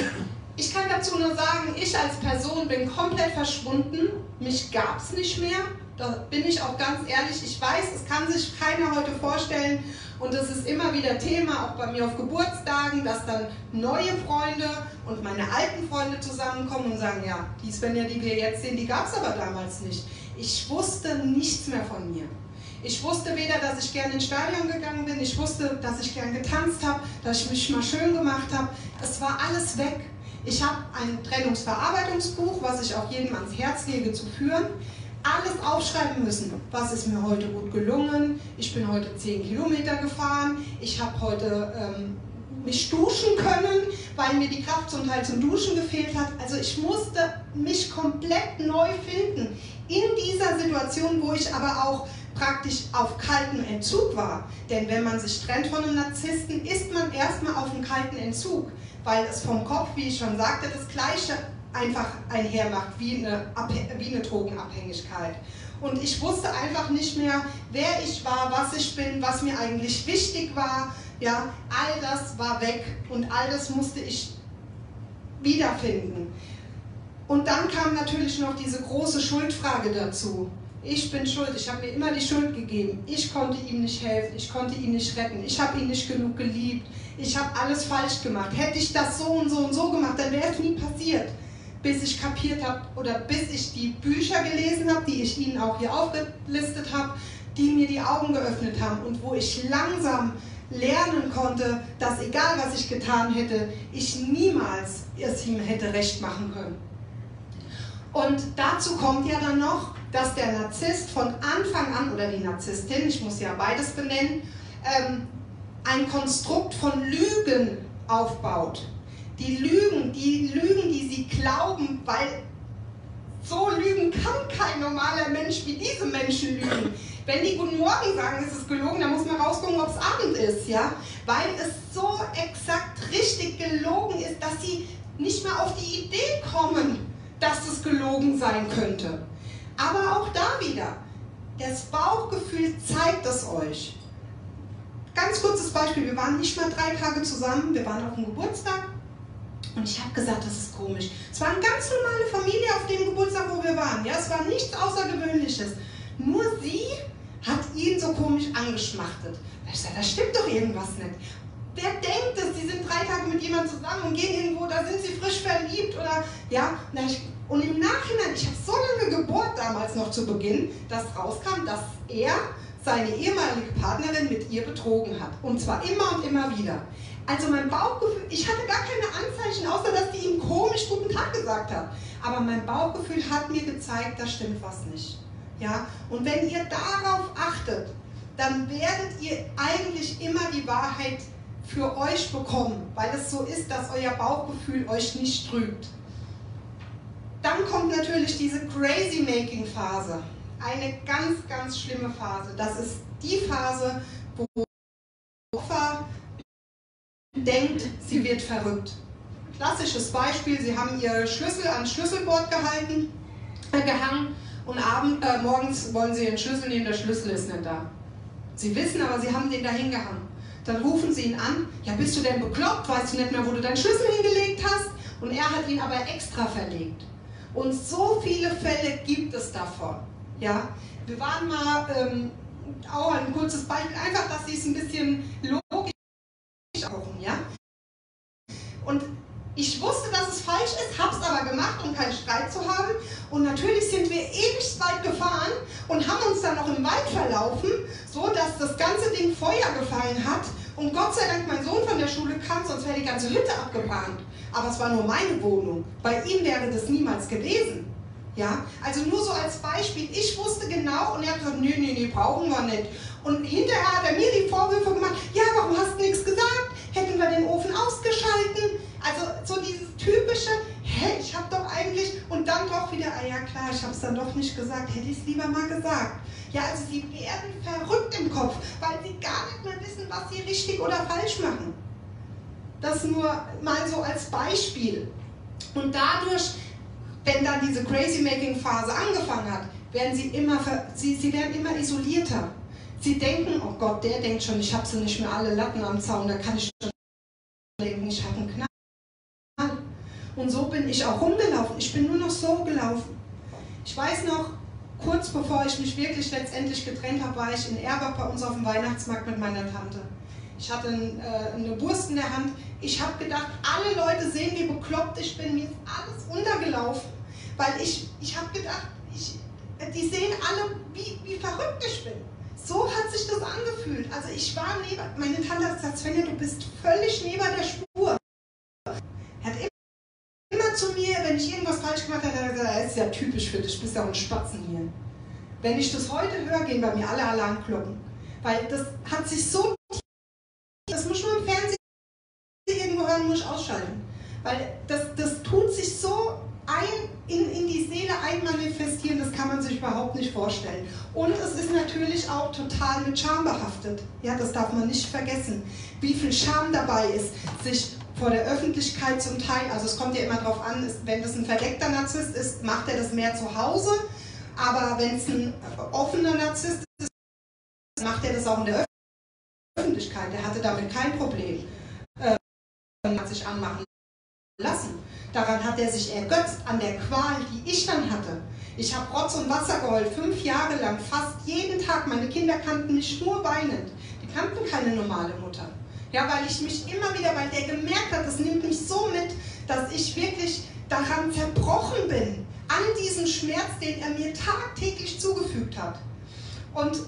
ich kann dazu nur sagen, ich als Person bin komplett verschwunden. Mich gab es nicht mehr. Da bin ich auch ganz ehrlich. Ich weiß, es kann sich keiner heute vorstellen, und das ist immer wieder Thema, auch bei mir auf Geburtstagen, dass dann neue Freunde und meine alten Freunde zusammenkommen und sagen, ja, die Svenja, die wir jetzt sehen, die gab es aber damals nicht. Ich wusste nichts mehr von mir. Ich wusste weder, dass ich gerne ins Stadion gegangen bin, ich wusste, dass ich gern getanzt habe, dass ich mich mal schön gemacht habe. Es war alles weg. Ich habe ein Trennungsverarbeitungsbuch, was ich auch jedem ans Herz lege zu führen alles aufschreiben müssen. Was ist mir heute gut gelungen? Ich bin heute 10 Kilometer gefahren. Ich habe heute ähm, mich duschen können, weil mir die Kraft zum Teil zum Duschen gefehlt hat. Also ich musste mich komplett neu finden in dieser Situation, wo ich aber auch praktisch auf kaltem Entzug war. Denn wenn man sich trennt von einem Narzissten, ist man erstmal auf einem kalten Entzug, weil es vom Kopf, wie ich schon sagte, das gleiche einfach einhermacht, wie eine, wie eine Drogenabhängigkeit. Und ich wusste einfach nicht mehr, wer ich war, was ich bin, was mir eigentlich wichtig war. Ja, all das war weg und all das musste ich wiederfinden. Und dann kam natürlich noch diese große Schuldfrage dazu. Ich bin schuld, ich habe mir immer die Schuld gegeben. Ich konnte ihm nicht helfen, ich konnte ihn nicht retten, ich habe ihn nicht genug geliebt, ich habe alles falsch gemacht. Hätte ich das so und so und so gemacht, dann wäre es nie passiert bis ich kapiert habe oder bis ich die Bücher gelesen habe, die ich Ihnen auch hier aufgelistet habe, die mir die Augen geöffnet haben und wo ich langsam lernen konnte, dass egal was ich getan hätte, ich niemals es ihm hätte recht machen können. Und dazu kommt ja dann noch, dass der Narzisst von Anfang an, oder die Narzisstin, ich muss ja beides benennen, ähm, ein Konstrukt von Lügen aufbaut. Die Lügen, die Lügen, die sie glauben, weil so lügen kann kein normaler Mensch wie diese Menschen lügen. Wenn die Guten Morgen sagen, ist es gelogen, dann muss man rausgucken, ob es Abend ist, ja? Weil es so exakt richtig gelogen ist, dass sie nicht mehr auf die Idee kommen, dass es gelogen sein könnte. Aber auch da wieder, das Bauchgefühl zeigt es euch. Ganz kurzes Beispiel, wir waren nicht mal drei Tage zusammen, wir waren auf dem Geburtstag und ich habe gesagt, das ist komisch. Es war eine ganz normale Familie auf dem Geburtstag, wo wir waren. Ja, es war nichts Außergewöhnliches. Nur sie hat ihn so komisch angeschmachtet. Ich sage, da stimmt doch irgendwas nicht. Wer denkt es? Sie sind drei Tage mit jemandem zusammen und gehen irgendwo, da sind sie frisch verliebt oder ja. Und im Nachhinein, ich habe so lange gebohrt damals noch zu Beginn, dass rauskam, dass er seine ehemalige Partnerin mit ihr betrogen hat. Und zwar immer und immer wieder. Also mein Bauchgefühl, ich hatte gar keine Anzeichen, außer dass die ihm komisch guten Tag gesagt hat. Aber mein Bauchgefühl hat mir gezeigt, da stimmt was nicht. Ja? Und wenn ihr darauf achtet, dann werdet ihr eigentlich immer die Wahrheit für euch bekommen, weil es so ist, dass euer Bauchgefühl euch nicht trügt. Dann kommt natürlich diese Crazy-Making-Phase. Eine ganz, ganz schlimme Phase. Das ist die Phase, wo denkt, sie wird verrückt. Klassisches Beispiel, Sie haben Ihr Schlüssel ans Schlüsselbord gehalten, äh, gehangen und abend, äh, morgens wollen Sie Ihren Schlüssel nehmen, der Schlüssel ist nicht da. Sie wissen aber, Sie haben den da hingehangen. Dann rufen Sie ihn an, ja bist du denn bekloppt, weißt du nicht mehr, wo du deinen Schlüssel hingelegt hast? Und er hat ihn aber extra verlegt. Und so viele Fälle gibt es davon. Ja? Wir waren mal, ähm, auch ein kurzes Beispiel, einfach, dass Sie es ein bisschen ich wusste, dass es falsch ist, habe es aber gemacht, um keinen Streit zu haben. Und natürlich sind wir ewig weit gefahren und haben uns dann noch im Wald verlaufen, so dass das ganze Ding Feuer gefallen hat. Und Gott sei Dank mein Sohn von der Schule kam, sonst wäre die ganze Hütte abgebrannt. Aber es war nur meine Wohnung. Bei ihm wäre das niemals gewesen. Ja, also nur so als Beispiel. Ich wusste genau und er hat gesagt, nee, nee, nee, brauchen wir nicht. Und hinterher hat er mir die Vorwürfe gemacht, ja, warum hast du nichts gesagt? Hätten wir den Ofen ausgeschalten? Also so dieses typische, hä, ich habe doch eigentlich, und dann doch wieder, ah ja klar, ich habe es dann doch nicht gesagt, hätte ich es lieber mal gesagt. Ja, also sie werden verrückt im Kopf, weil sie gar nicht mehr wissen, was sie richtig oder falsch machen. Das nur mal so als Beispiel. Und dadurch, wenn dann diese Crazy-Making-Phase angefangen hat, werden sie immer, sie, sie werden immer isolierter. Sie denken, oh Gott, der denkt schon, ich habe sie nicht mehr alle Latten am Zaun, da kann ich schon denken, ich habe einen Knall. Und so bin ich auch rumgelaufen. Ich bin nur noch so gelaufen. Ich weiß noch, kurz bevor ich mich wirklich letztendlich getrennt habe, war ich in Erbach bei uns auf dem Weihnachtsmarkt mit meiner Tante. Ich hatte äh, eine Wurst in der Hand. Ich habe gedacht, alle Leute sehen, wie bekloppt ich bin. Mir ist alles untergelaufen. Weil ich, ich habe gedacht, ich, die sehen alle, wie, wie verrückt ich bin. So hat sich das angefühlt. Also ich war neben, meine Tante hat gesagt, Svenja, du bist völlig neben der Spur. Zu mir, wenn ich irgendwas falsch gemacht habe, hat ist ja typisch für dich, bist ja ein Spatzenhirn. Wenn ich das heute höre, gehen bei mir alle Alarmglocken. Weil das hat sich so das muss man im Fernsehen irgendwo hören, muss ich ausschalten. Weil das, das tut sich so ein, in, in die Seele einmanifestieren, das kann man sich überhaupt nicht vorstellen. Und es ist natürlich auch total mit Scham behaftet. Ja, das darf man nicht vergessen. Wie viel Scham dabei ist, sich vor der Öffentlichkeit zum Teil, also es kommt ja immer darauf an, ist, wenn das ein verdeckter Narzisst ist, macht er das mehr zu Hause. Aber wenn es ein offener Narzisst ist, macht er das auch in der Öffentlichkeit. Er hatte damit kein Problem. Äh, hat sich anmachen lassen. Daran hat er sich ergötzt, an der Qual, die ich dann hatte. Ich habe Rotz und Wasser geheult, fünf Jahre lang, fast jeden Tag. Meine Kinder kannten mich nur weinend. Die kannten keine normale Mutter. Ja, weil ich mich immer wieder, weil der gemerkt hat, das nimmt mich so mit, dass ich wirklich daran zerbrochen bin, an diesem Schmerz, den er mir tagtäglich zugefügt hat. Und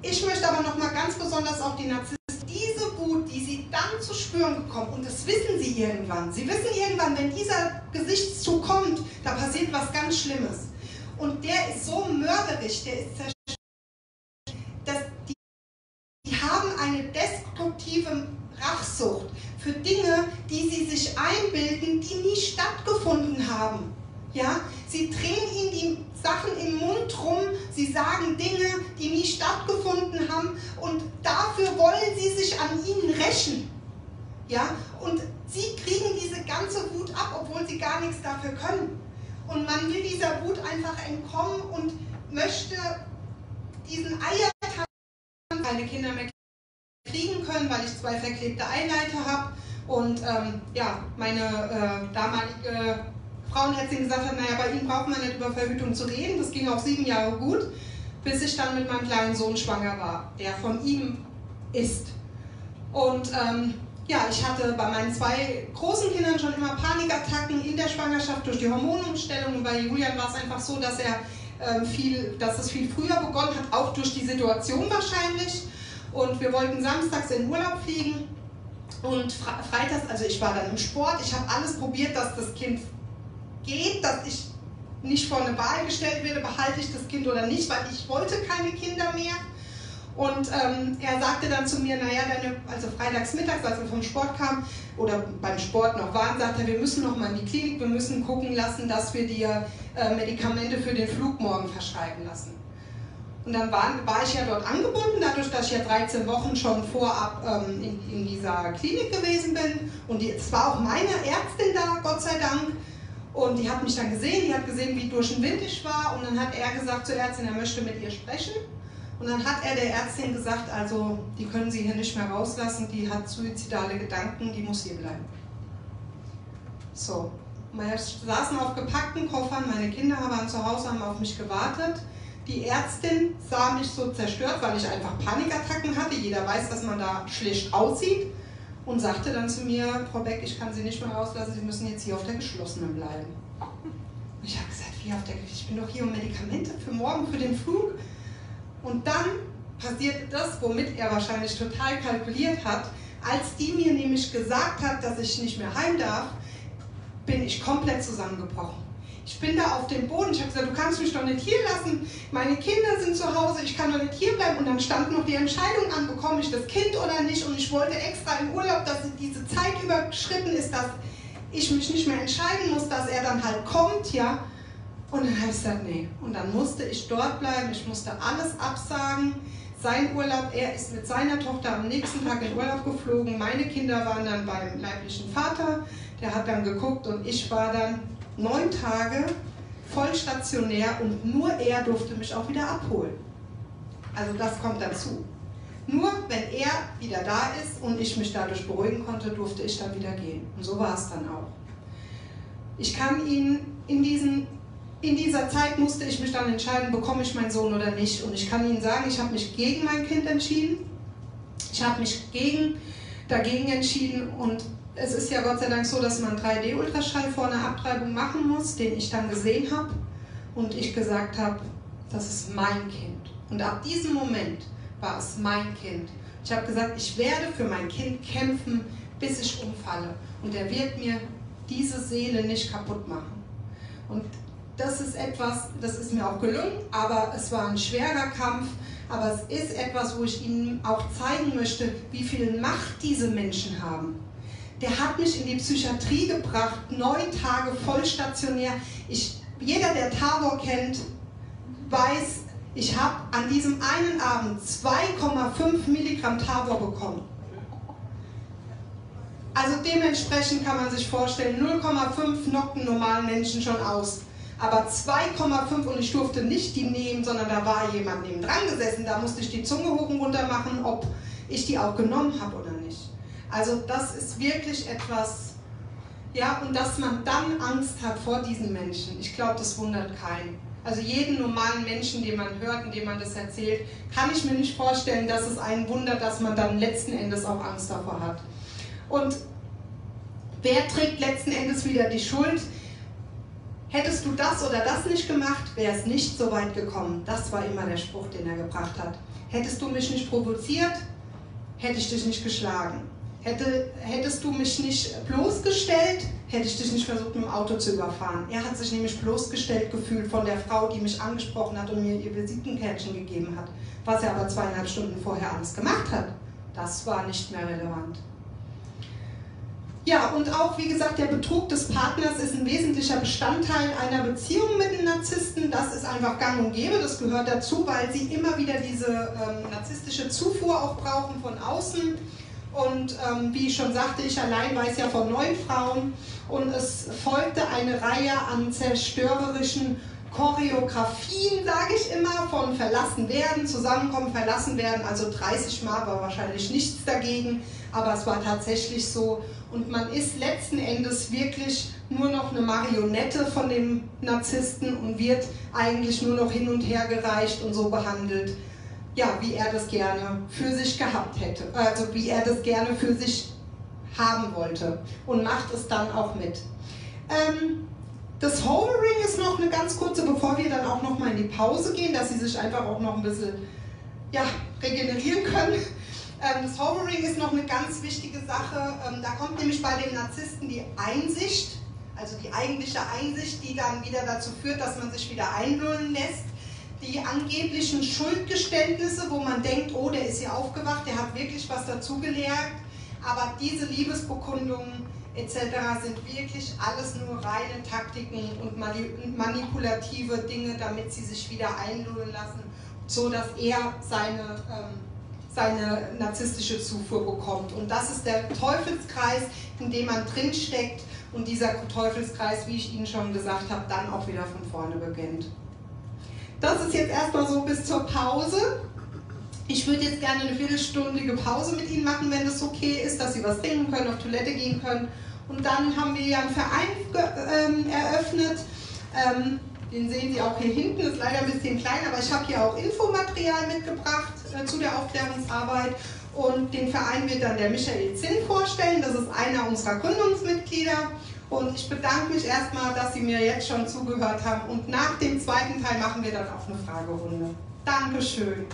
ich möchte aber noch mal ganz besonders auf die Narzissten diese Wut, die sie dann zu spüren bekommen, und das wissen sie irgendwann, sie wissen irgendwann, wenn dieser Gesichtszug kommt, da passiert was ganz Schlimmes. Und der ist so mörderisch, der ist zerstört, dass die, die haben eine destruktive Rachsucht für Dinge, die sie sich einbilden, die nie stattgefunden haben. Ja, sie drehen ihnen die Sachen im Mund rum, sie sagen Dinge, die nie stattgefunden haben und dafür wollen sie sich an ihnen rächen. Ja, und sie kriegen diese ganze Wut ab, obwohl sie gar nichts dafür können. Und man will dieser Wut einfach entkommen und möchte diesen Eiertanz keine Kinder mehr kriegen können, weil ich zwei verklebte Eileiter habe. Und ähm, ja, meine äh, damalige Frauenärztin gesagt hat, naja, bei Ihnen braucht man nicht über Verhütung zu reden. Das ging auch sieben Jahre gut, bis ich dann mit meinem kleinen Sohn schwanger war, der von ihm ist. Und ähm, ja, ich hatte bei meinen zwei großen Kindern schon immer Panikattacken in der Schwangerschaft durch die Hormonumstellung. Und bei Julian war es einfach so, dass er ähm, viel, dass es viel früher begonnen hat, auch durch die Situation wahrscheinlich. Und wir wollten samstags in Urlaub fliegen und freitags, also ich war dann im Sport, ich habe alles probiert, dass das Kind geht, dass ich nicht vor eine Wahl gestellt werde, behalte ich das Kind oder nicht, weil ich wollte keine Kinder mehr. Und ähm, er sagte dann zu mir, naja, deine, also freitags mittags, als wir vom Sport kamen oder beim Sport noch waren, sagte er, wir müssen noch mal in die Klinik, wir müssen gucken lassen, dass wir dir äh, Medikamente für den Flug morgen verschreiben lassen. Und dann war, war ich ja dort angebunden, dadurch, dass ich ja 13 Wochen schon vorab ähm, in, in, dieser Klinik gewesen bin. Und es war auch meine Ärztin da, Gott sei Dank. Und die hat mich dann gesehen, die hat gesehen, wie durch den Wind ich war. Und dann hat er gesagt zur Ärztin, er möchte mit ihr sprechen. Und dann hat er der Ärztin gesagt, also die können Sie hier nicht mehr rauslassen, die hat suizidale Gedanken, die muss hier bleiben. So, wir saßen auf gepackten Koffern, meine Kinder waren zu Hause, haben auf mich gewartet. Die Ärztin sah mich so zerstört, weil ich einfach Panikattacken hatte. Jeder weiß, dass man da schlecht aussieht. Und sagte dann zu mir, Frau Beck, ich kann Sie nicht mehr rauslassen, Sie müssen jetzt hier auf der geschlossenen bleiben. Und ich habe gesagt, wie auf der Ich bin doch hier um Medikamente für morgen, für den Flug. Und dann passierte das, womit er wahrscheinlich total kalkuliert hat. Als die mir nämlich gesagt hat, dass ich nicht mehr heim darf, bin ich komplett zusammengebrochen. Ich bin da auf dem Boden. Ich habe gesagt, du kannst mich doch nicht hier lassen. Meine Kinder sind zu Hause. Ich kann doch nicht hier bleiben. Und dann stand noch die Entscheidung an, bekomme ich das Kind oder nicht. Und ich wollte extra im Urlaub, dass diese Zeit überschritten ist, dass ich mich nicht mehr entscheiden muss, dass er dann halt kommt, ja. Und dann habe ich gesagt, nee. Und dann musste ich dort bleiben. Ich musste alles absagen. Sein Urlaub, er ist mit seiner Tochter am nächsten Tag in Urlaub geflogen. Meine Kinder waren dann beim leiblichen Vater. Der hat dann geguckt und ich war dann neun Tage voll stationär und nur er durfte mich auch wieder abholen. Also das kommt dazu. Nur wenn er wieder da ist und ich mich dadurch beruhigen konnte, durfte ich dann wieder gehen. Und so war es dann auch. Ich kann ihn in, diesen, in dieser Zeit musste ich mich dann entscheiden, bekomme ich meinen Sohn oder nicht. Und ich kann Ihnen sagen, ich habe mich gegen mein Kind entschieden. Ich habe mich gegen, dagegen entschieden und es ist ja Gott sei Dank so, dass man 3D-Ultraschall vor einer Abtreibung machen muss, den ich dann gesehen habe und ich gesagt habe, das ist mein Kind. Und ab diesem Moment war es mein Kind. Ich habe gesagt, ich werde für mein Kind kämpfen, bis ich umfalle. Und er wird mir diese Seele nicht kaputt machen. Und das ist etwas, das ist mir auch gelungen, aber es war ein schwerer Kampf. Aber es ist etwas, wo ich Ihnen auch zeigen möchte, wie viel Macht diese Menschen haben der hat mich in die Psychiatrie gebracht, neun Tage vollstationär. Ich, jeder, der Tavor kennt, weiß, ich habe an diesem einen Abend 2,5 Milligramm Tavor bekommen. Also dementsprechend kann man sich vorstellen, 0,5 knocken normalen Menschen schon aus. Aber 2,5 und ich durfte nicht die nehmen, sondern da war jemand neben dran gesessen. Da musste ich die Zunge hoch und runter machen, ob ich die auch genommen habe oder nicht. Also das ist wirklich etwas, ja, und dass man dann Angst hat vor diesen Menschen, ich glaube, das wundert keinen. Also jeden normalen Menschen, den man hört und dem man das erzählt, kann ich mir nicht vorstellen, dass es einen wundert, dass man dann letzten Endes auch Angst davor hat. Und wer trägt letzten Endes wieder die Schuld? Hättest du das oder das nicht gemacht, wäre es nicht so weit gekommen. Das war immer der Spruch, den er gebracht hat. Hättest du mich nicht provoziert, hätte ich dich nicht geschlagen. Hätte, hättest du mich nicht bloßgestellt, hätte ich dich nicht versucht, mit dem Auto zu überfahren. Er hat sich nämlich bloßgestellt gefühlt von der Frau, die mich angesprochen hat und mir ihr Visitenkärtchen gegeben hat, was er aber zweieinhalb Stunden vorher alles gemacht hat. Das war nicht mehr relevant. Ja, und auch, wie gesagt, der Betrug des Partners ist ein wesentlicher Bestandteil einer Beziehung mit einem Narzissten. Das ist einfach gang und gäbe, das gehört dazu, weil sie immer wieder diese ähm, narzisstische Zufuhr auch brauchen von außen. Und ähm, wie ich schon sagte, ich allein weiß ja von neun Frauen. Und es folgte eine Reihe an zerstörerischen Choreografien, sage ich immer, von verlassen werden, zusammenkommen, verlassen werden. Also 30 Mal war wahrscheinlich nichts dagegen, aber es war tatsächlich so. Und man ist letzten Endes wirklich nur noch eine Marionette von dem Narzissten und wird eigentlich nur noch hin und her gereicht und so behandelt, ja, wie er das gerne für sich gehabt hätte. Also wie er das gerne für sich haben wollte und macht es dann auch mit. Ähm, das Hovering ist noch eine ganz kurze, bevor wir dann auch noch mal in die Pause gehen, dass Sie sich einfach auch noch ein bisschen ja, regenerieren können. Ähm, das Hovering ist noch eine ganz wichtige Sache. Ähm, da kommt nämlich bei dem Narzissten die Einsicht, also die eigentliche Einsicht, die dann wieder dazu führt, dass man sich wieder einlullen lässt. Die angeblichen Schuldgeständnisse, wo man denkt, oh, der ist hier aufgewacht, der hat wirklich was dazugelernt. Aber diese Liebesbekundungen etc. sind wirklich alles nur reine Taktiken und manipulative Dinge, damit sie sich wieder einlullen lassen, so dass er seine, ähm, seine narzisstische Zufuhr bekommt. Und das ist der Teufelskreis, in dem man drinsteckt und dieser Teufelskreis, wie ich Ihnen schon gesagt habe, dann auch wieder von vorne beginnt. Das ist jetzt erstmal so bis zur Pause. Ich würde jetzt gerne eine viertelstündige Pause mit Ihnen machen, wenn das okay ist, dass Sie was trinken können, auf Toilette gehen können. Und dann haben wir ja einen Verein ähm, eröffnet. Ähm, den sehen Sie auch hier hinten, ist leider ein bisschen klein, aber ich habe hier auch Infomaterial mitgebracht äh, zu der Aufklärungsarbeit. Und den Verein wird dann der Michael Zinn vorstellen. Das ist einer unserer Gründungsmitglieder. Und ich bedanke mich erstmal, dass Sie mir jetzt schon zugehört haben. Und nach dem zweiten Teil machen wir dann auch eine Fragerunde. Dankeschön.